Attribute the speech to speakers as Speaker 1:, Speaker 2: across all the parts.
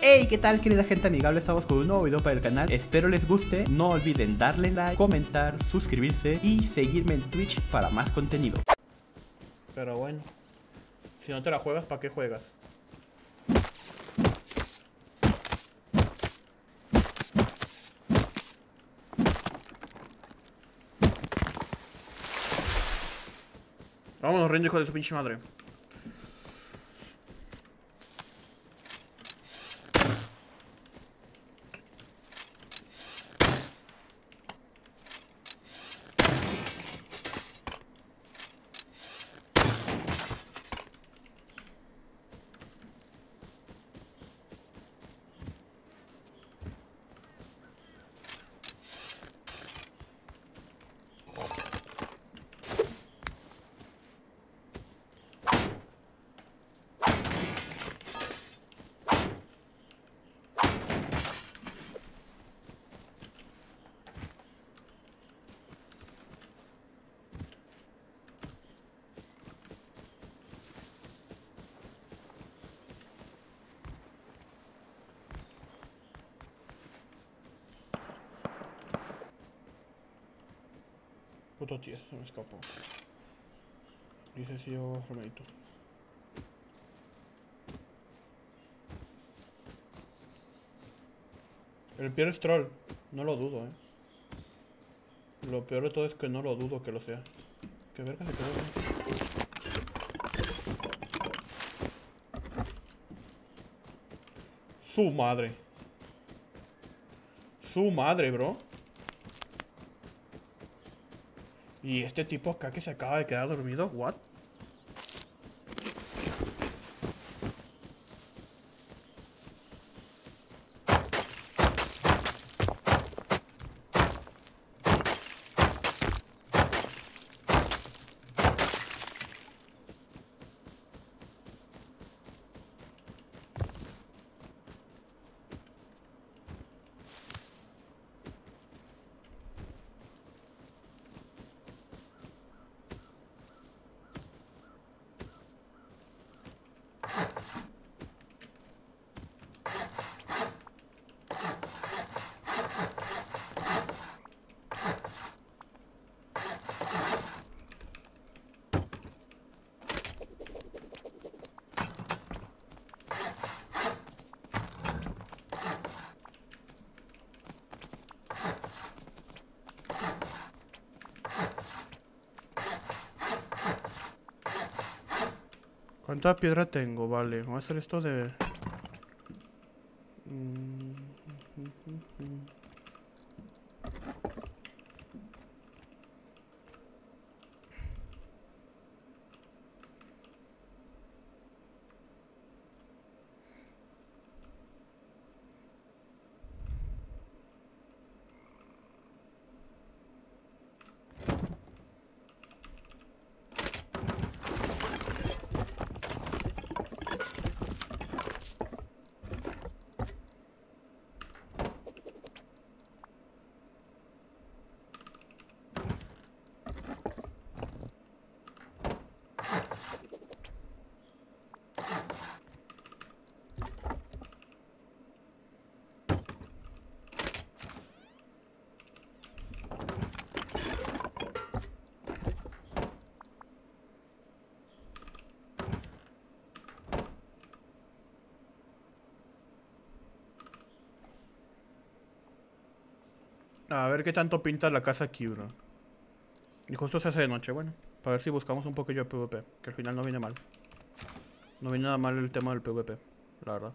Speaker 1: Hey, ¿qué tal querida gente amigable? Estamos con un nuevo video para el canal Espero les guste, no olviden darle like, comentar, suscribirse y seguirme en Twitch para más contenido
Speaker 2: Pero bueno, si no te la juegas, ¿para qué juegas? Vámonos, rindo hijo de su pinche madre Puto tío, se me escapó. Dice si yo remedito. El peor es troll. No lo dudo, eh. Lo peor de todo es que no lo dudo que lo sea. ¿Qué verga se quedó? Su madre. Su madre, bro. Y este tipo acá que se acaba de quedar dormido, what? ¿Cuánta piedra tengo? Vale, vamos a hacer esto de... A ver qué tanto pinta la casa aquí, bro. Y justo se hace de noche, bueno. Para ver si buscamos un poquillo de PvP. Que al final no viene mal. No viene nada mal el tema del PvP, la verdad.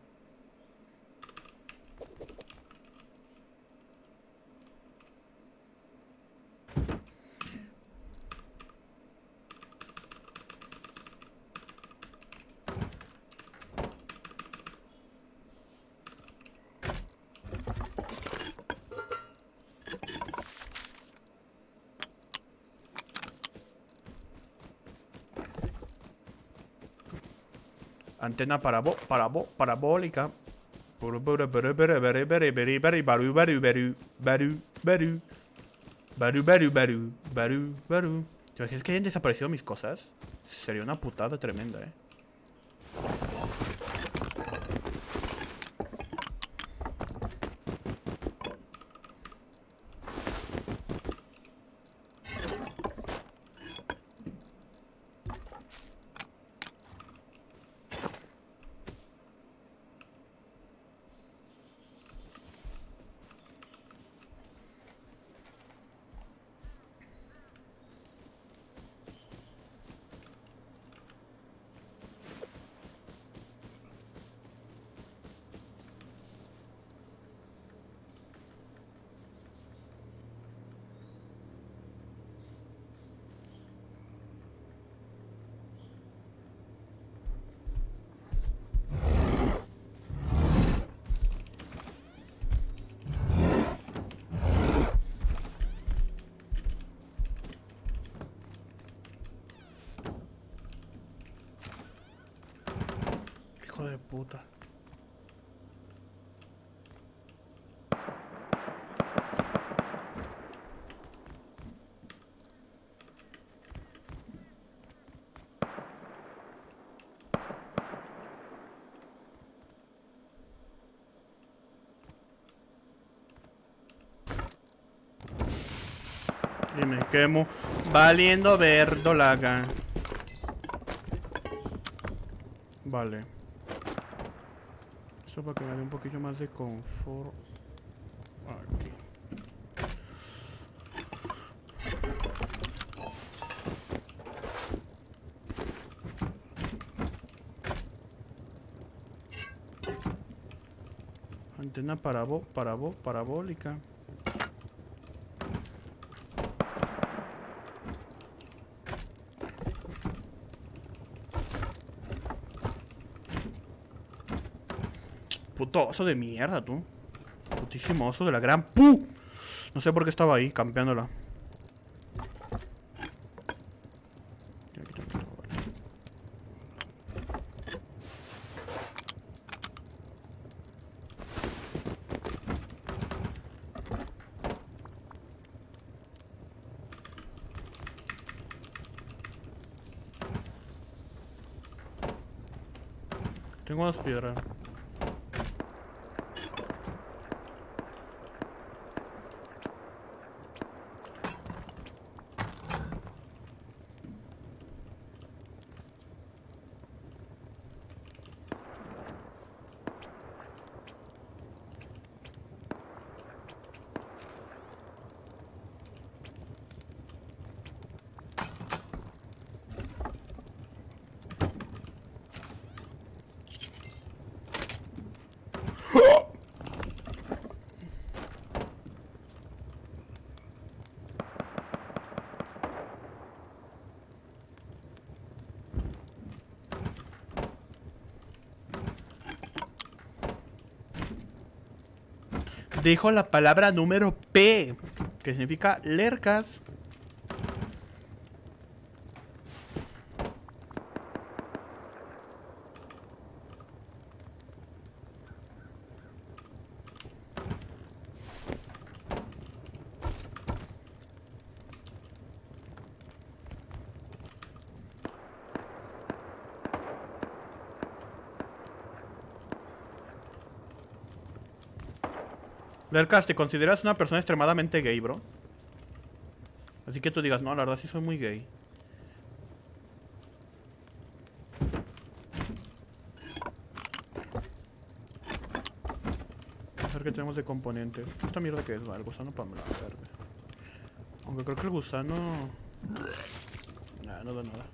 Speaker 2: Baru, baru, baru, baru. ¿Te imaginas que hayan desaparecido mis cosas? Sería una putada tremenda, eh. Puta. Y me quemo valiendo verdolaga. Vale. Para que me dé un poquillo más de confort. Aquí. Antena parabo, parabo, parabólica. Puto oso de mierda, tú. Putísimo oso de la gran pu. No sé por qué estaba ahí, campeándola. Dijo la palabra número P, que significa lercas. Lercas, ¿te consideras una persona extremadamente gay, bro? Así que tú digas, no, la verdad sí soy muy gay. A ver qué tenemos de componente. ¿Esta mierda qué es? Va, el gusano para verde. Aunque creo que el gusano... Nah, no da nada.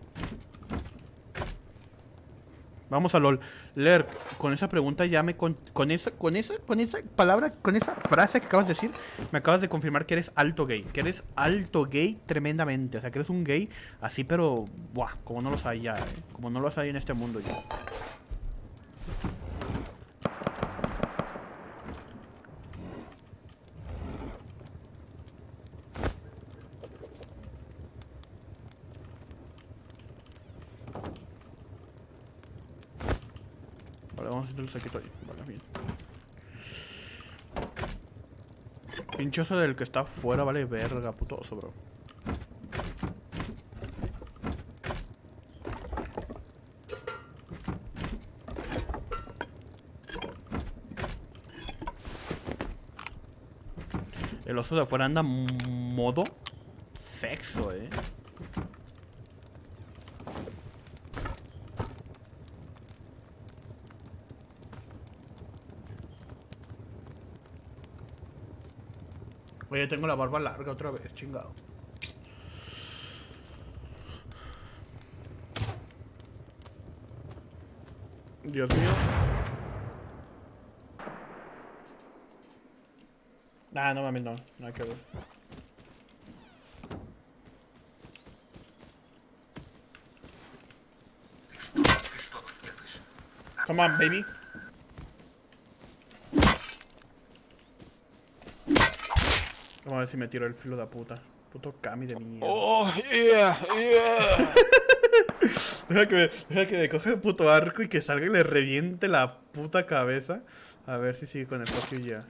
Speaker 2: Vamos a LOL. Lerk, con esa pregunta ya me... Con, esa, con esa, con esa palabra, con esa frase que acabas de decir, me acabas de confirmar que eres alto gay. Que eres alto gay tremendamente. O sea, que eres un gay así, pero... Buah, como no los hay eh. Como no los hay en este mundo ya. Vale, vamos a hacer el saquito ahí. Vale. Pinchoso del que está fuera, vale, verga, puto oso, bro. El oso de afuera anda modo sexo, eh. Oye, tengo la barba larga otra vez, chingado. Dios mío. Nah, no mames, no. No hay que ver. Come on, baby. Vamos a ver si me tiro el filo de puta. Puto Kami de mierda.
Speaker 3: Oh, yeah, yeah.
Speaker 2: deja, que me, deja que me coja el puto arco y que salga y le reviente la puta cabeza. A ver si sigue con el fuck you ya.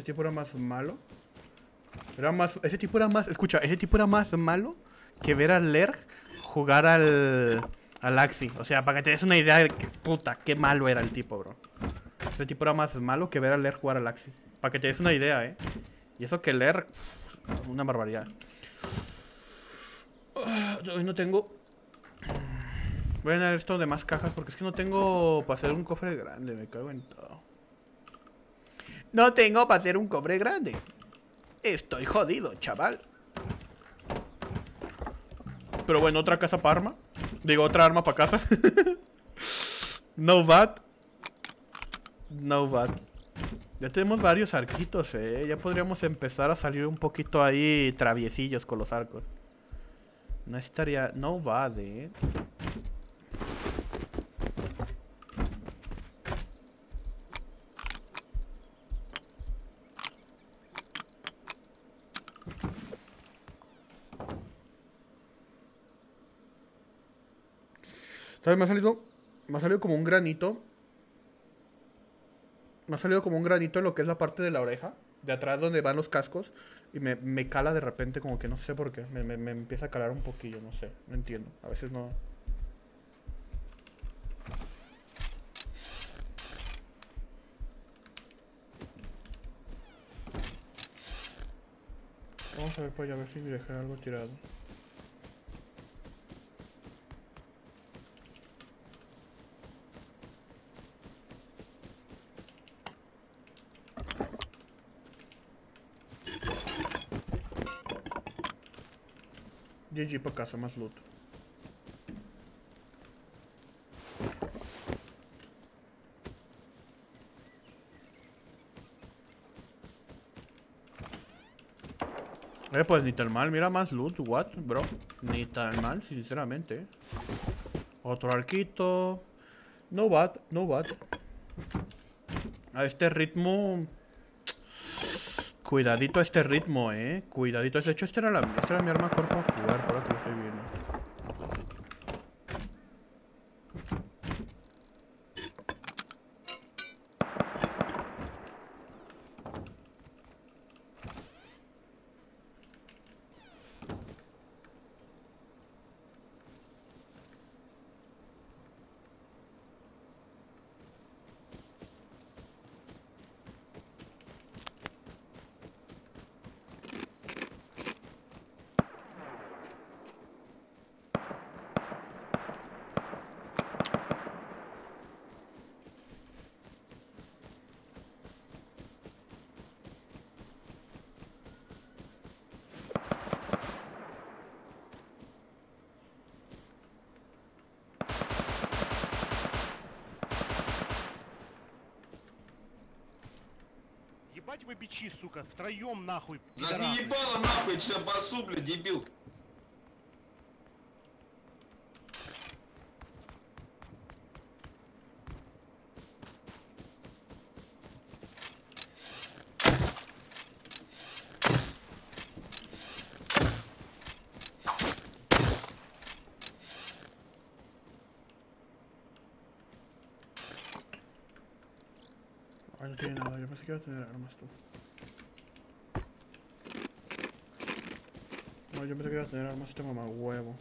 Speaker 2: Ese tipo era más malo. Era más. Ese tipo era más. Escucha, ese tipo era más malo que ver a Lerg jugar al. al Axi. O sea, para que te des una idea de que puta, qué malo era el tipo, bro. Ese tipo era más malo que ver a Lerg jugar al Axi. Para que te des una idea, eh. Y eso que Lerg. Una barbaridad. Ah, Hoy no tengo. Voy a llenar esto de más cajas porque es que no tengo para hacer un cofre grande. Me cago en todo. No tengo para hacer un cofre grande. Estoy jodido, chaval. Pero bueno, otra casa para arma. Digo, otra arma para casa. no bad. No bad. Ya tenemos varios arquitos, eh. Ya podríamos empezar a salir un poquito ahí traviesillos con los arcos. No estaría... No bad, eh. ¿Sabes? Me ha salido. Me ha salido como un granito. Me ha salido como un granito en lo que es la parte de la oreja. De atrás donde van los cascos. Y me, me cala de repente, como que no sé por qué. Me, me- empieza a calar un poquillo, no sé. No entiendo. A veces no. Vamos a ver para allá, a ver si me dejan algo tirado. GG para casa, más loot. Eh, pues ni tan mal, mira más loot, what, bro. Ni tan mal, sinceramente. Otro arquito. No bad, no bad. A este ritmo. Cuidadito a este ritmo, eh. Cuidadito. De hecho, esta era, la, era mi arma cuerpo a jugar, ahora que lo estoy viendo.
Speaker 3: Вы бичи, сука, втроем нахуй.
Speaker 4: Да не ебало нахуй, сейчас басу, бля, дебил.
Speaker 2: Tener armas tú. No, yo pensé que iba a tener armas este mamá huevo.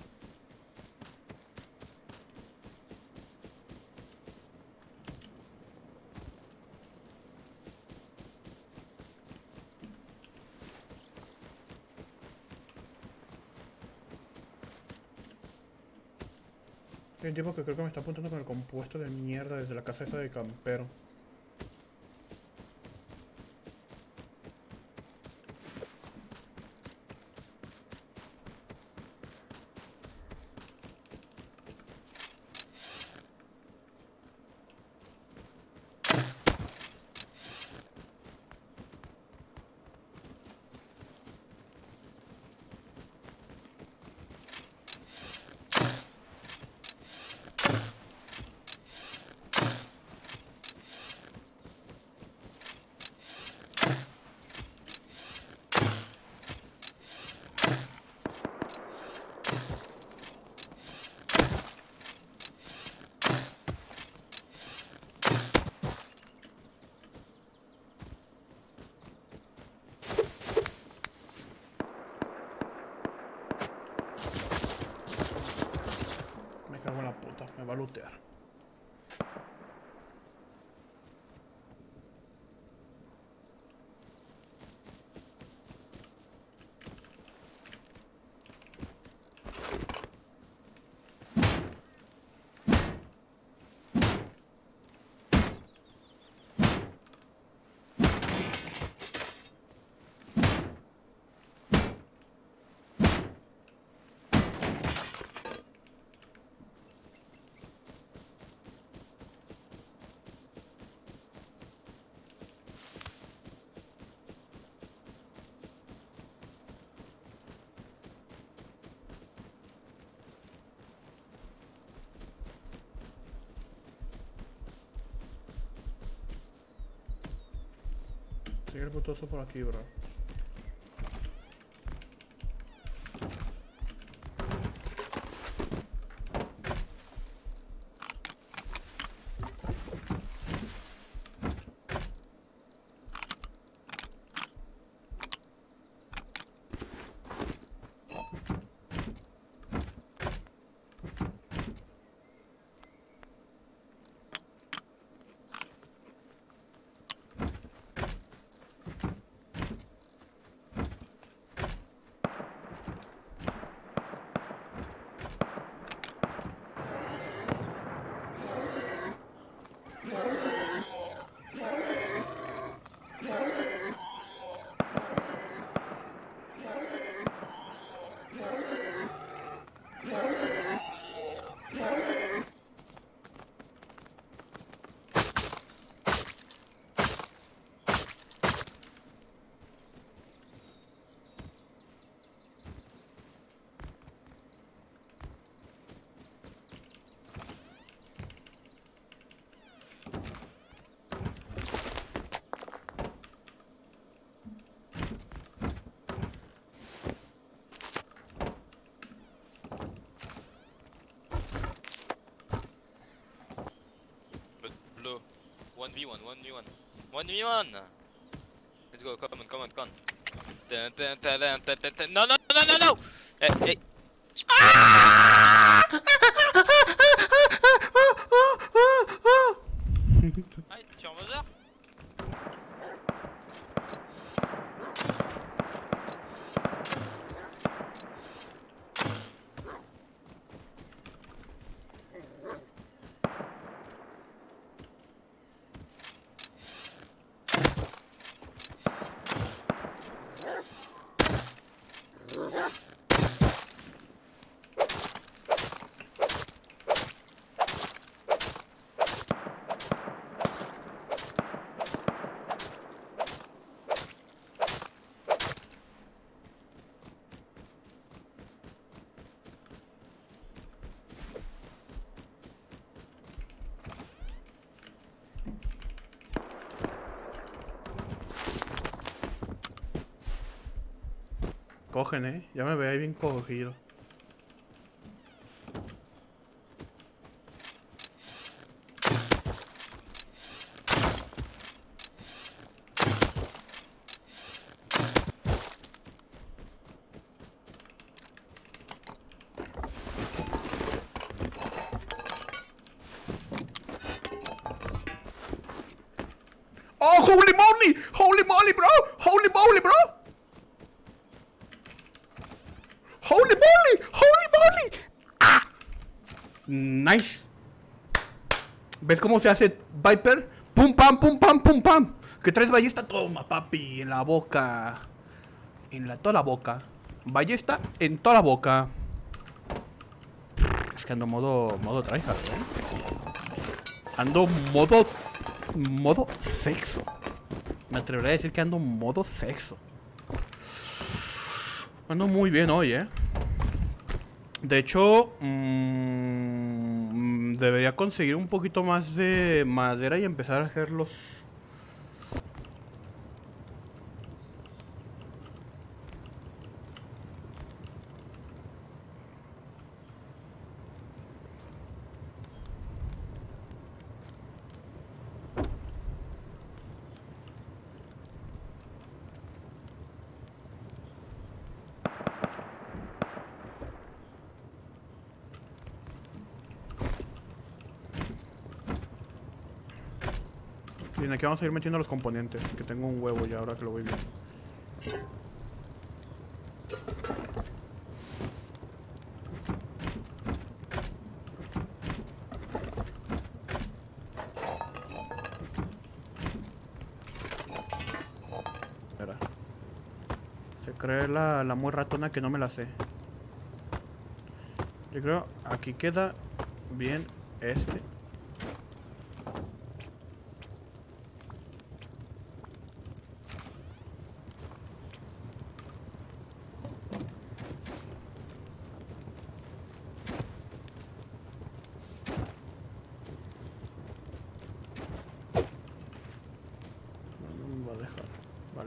Speaker 2: Hay un tipo que creo que me está apuntando con el compuesto de mierda desde la casa esa de campero. Sigue el putoso por aquí, bro.
Speaker 5: 1v1, 1v1. 1v1! Let's go, come on, come on, come on. No, no, no, no, no! Hey, hey. Hey,
Speaker 2: cogen, ¿eh? Ya me veáis bien cogido. ¡Oh, holy moly! ¡Holy moly, bro! ¡Holy moly, bro! ¡Holy moly! ¡Holy moly! ¡Ah! Nice. ¿Ves cómo se hace Viper? ¡Pum, pam, pum, pam, pum, pam! Que traes ballesta, toma, papi, en la boca. En la, toda la boca. Ballesta en toda la boca. Es que ando modo, modo tryhard, ¿eh? Ando modo, modo sexo. Me atrevería a decir que ando modo sexo. Ando muy bien hoy, ¿eh? De hecho, mm, debería conseguir un poquito más de madera y empezar a hacer los... Bien, aquí vamos a ir metiendo los componentes, que tengo un huevo ya ahora que lo voy viendo. Se cree la, la muy ratona que no me la sé. Yo creo aquí queda bien este.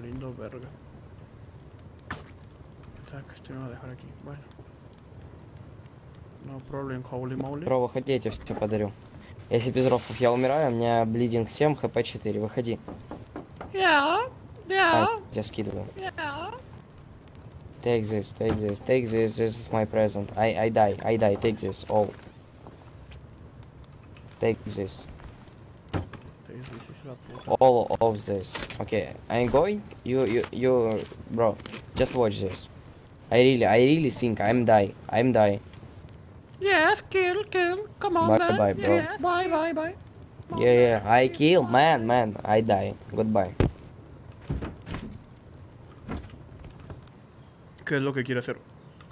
Speaker 2: Va lindo verga. Так, este me va a dejar aquí. Bueno. No problem, holy moly.
Speaker 6: Бро, выходи, я тебе все подарю. Если без рофов я умираю, у меня блидинг 7, хп 4, выходи.
Speaker 2: Yeah,
Speaker 6: А, я скидываю. Take this, take this, take this, this is my present. I, I die, I die, take this, all. Take this, all of this. Okay, I'm going, you, you, you, bro, just watch this. I really, I really think I'm die, I'm die.
Speaker 2: Yes, kill, kill. Come on,
Speaker 6: Bye,
Speaker 2: man.
Speaker 6: bye, bro.
Speaker 2: Yeah, bye, bye, bye.
Speaker 6: Yeah, yeah, I kill, man, man, I die. Goodbye.
Speaker 2: ¿Qué es lo que quiere hacer?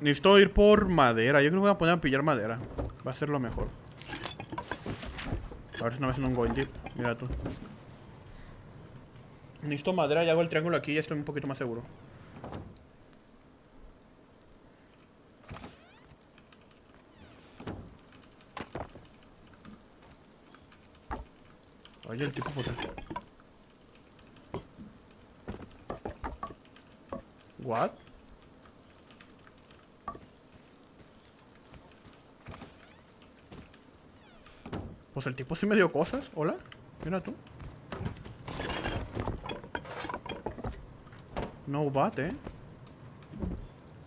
Speaker 2: Necesito ir por madera. Yo creo que voy a poner a pillar madera. Va a ser lo mejor. A ver si no me hacen un going deep. Mira tú. Necesito madera y hago el triángulo aquí y estoy un poquito más seguro. Oye, el tipo puta. What? Pues el tipo sí me dio cosas. Hola. Mira tú. No bat, eh.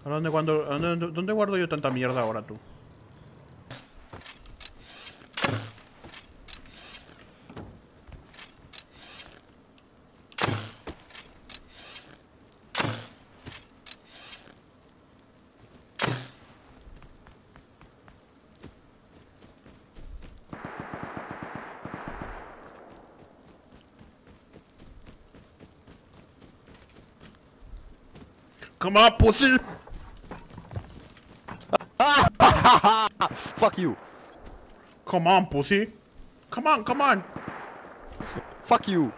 Speaker 2: ¿Ahora dónde, guardo, dónde, dónde guardo yo tanta mierda ahora tú? Come on, pussy!
Speaker 7: Fuck you.
Speaker 2: Come on, pussy! Come on, come on!
Speaker 7: Fuck you.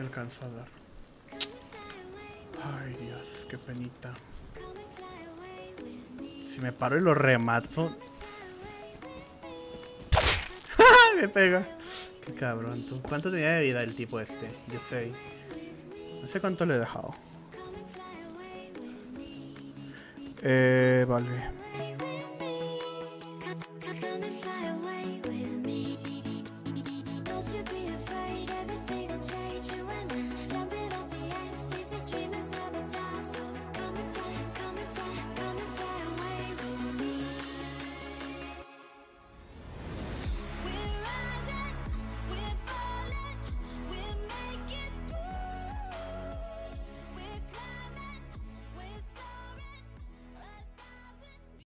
Speaker 2: Me alcanzó a dar. Ay, Dios, qué penita. Si me paro y lo remato. me pega. Qué cabrón, tú. ¿Cuánto tenía de vida el tipo este? Yo sé. No sé cuánto le he dejado. Eh, vale.